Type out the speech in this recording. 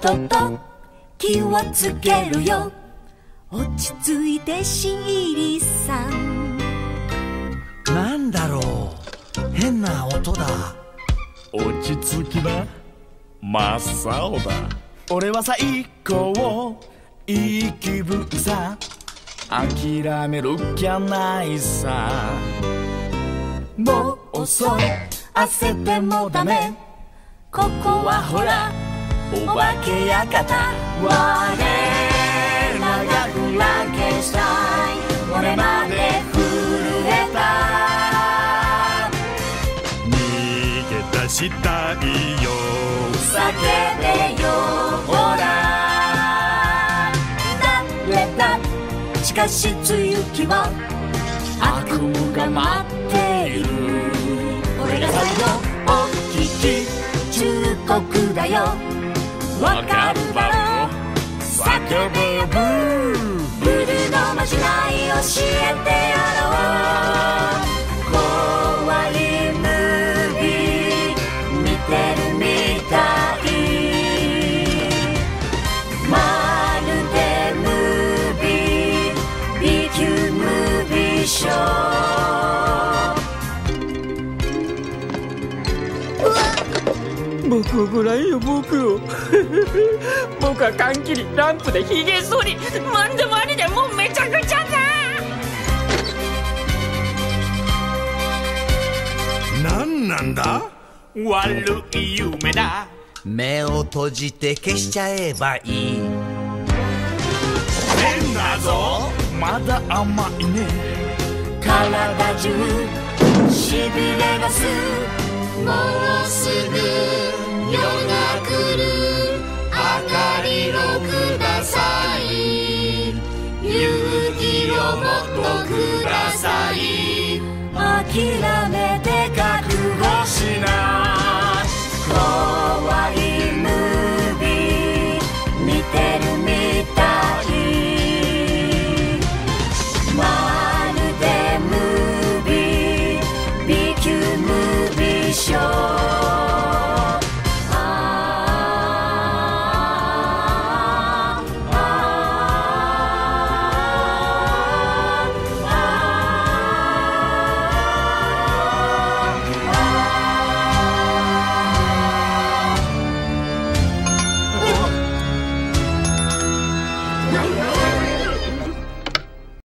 とと気をつけるよ。落ち着いてシーリさん。なんだろう。変な音だ。落ち着きな。真っ青だ。俺は最高いい気分さ。諦める気ゃないさ。もう遅い。焦ってもダメ。ここはほらお化け館。我らがフランケンシュタイン。俺まで震えた。逃げ出したいよ叫べよ。ほら。誰だ。しかし梅雨きは。悪夢が待っている。俺が最後。お聞き忠告だよわかるだろう叫べよブーブルのまじない教えてやろう。僕をご覧よ僕を。僕は缶切りランプでひげ剃りまんでまりでもうめちゃくちゃだ。なんなんだ？悪い夢だ。目を閉じて消しちゃえばいい。変だぞ。まだ甘いね。体中しびれます。もうすぐ夜が来る明かりをください。勇気をもっとください。